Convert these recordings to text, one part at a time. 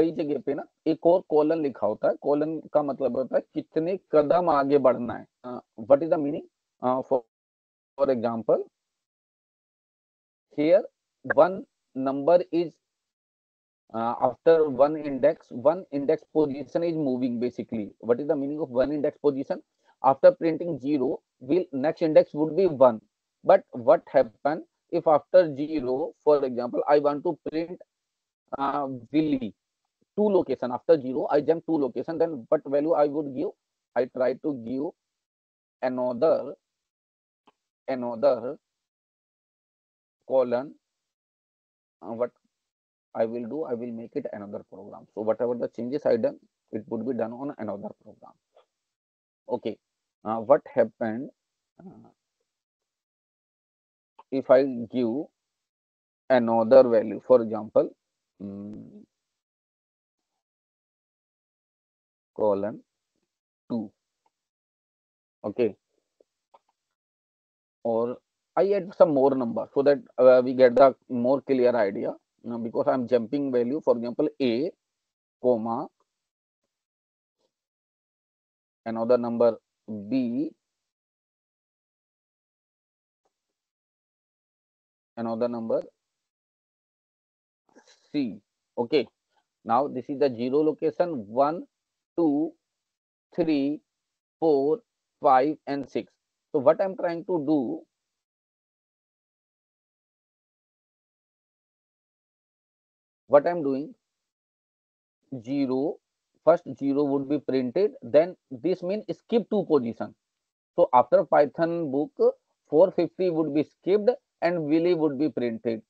कई जगह पे ना एक और कॉलन लिखा होता है। कॉलन का मतलब होता है कितने कदम आगे बढ़ना है। What is the meaning for example here one number is after one index one index position is moving basically what is the meaning of one index position after printing 0 will next index would be 1 but what happen if after 0 for example i want to print uh, Willy? Two location. After 0 i jump two location then what value i would give? I try to give another another colon uh, what i will do i will make it another program. So whatever the changes i done it would be done on another program. Okay uh, what happened uh, if I give another value, for example, um, colon 2, okay, or I add some more number so that uh, we get the more clear idea. Uh, because I'm jumping value, for example, A, comma, another number B another number C. Okay. Now this is the zero location one two three four five and six so what I'm trying to do what I'm doing zero first 0 would be printed then this means skip two position so after python book 450 would be skipped and willy would be printed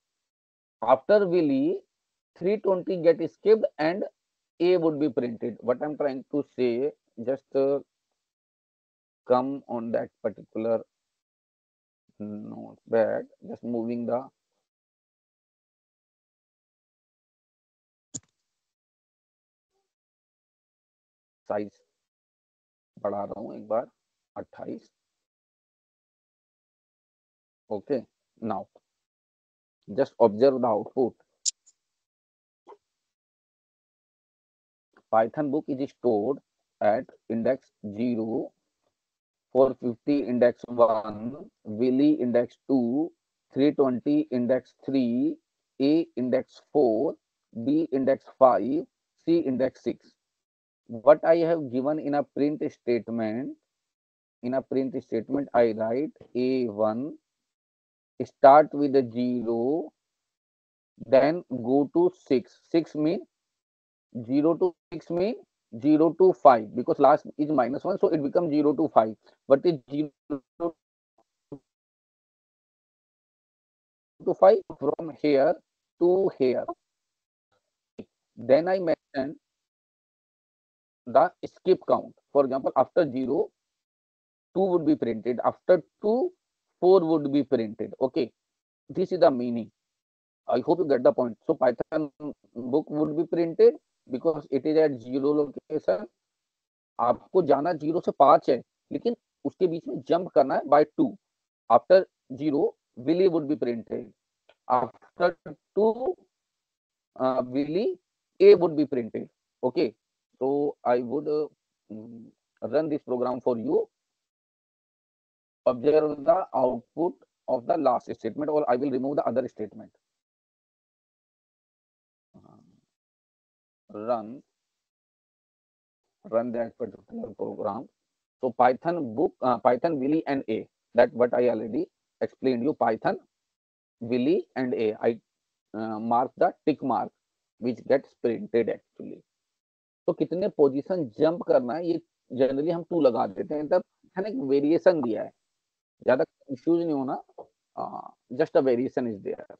after willy 320 get skipped and a would be printed what i'm trying to say just uh, come on that particular note bad just moving the size बढ़ा रहा हूँ एक बार 28 okay now just observe the output python book is stored at index 0 450 index 1 willy index 2 320 index 3 a index 4 b index 5 c index 6 what I have given in a print statement, in a print statement, I write A1, start with a 0, then go to 6. 6 mean 0 to 6 mean 0 to 5 because last is minus 1 so it becomes 0 to 5 but is 0 to 5 from here to here then I mention the skip count. For example, after 0, 2 would be printed. After 2, 4 would be printed. Okay. This is the meaning. I hope you get the point. So Python book would be printed because it is at zero location आपको जाना zero से पाँच है, लेकिन उसके बीच में jump करना है by two after zero willy would be printed after two willy a would be printed okay so I would run this program for you observe the output of the last statement और I will remove the other statement Run, run that particular program. So Python book, uh, Python Willy and A. That what I already explained you. Python Willy and A. I uh, mark the tick mark which gets printed actually. तो कितने position jump करना है ये generally हम two लगा देते हैं तब है एक वेरिएशन दिया है ज़्यादा कंफ्यूज नहीं होना just a variation is there